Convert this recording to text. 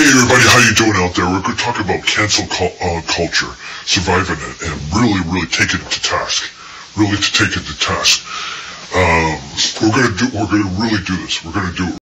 Hey everybody, how you doing out there? We're going to talk about cancel uh, culture, surviving it, and really, really take it to task. Really to take it to task. Um, we're going to do. We're going to really do this. We're going to do it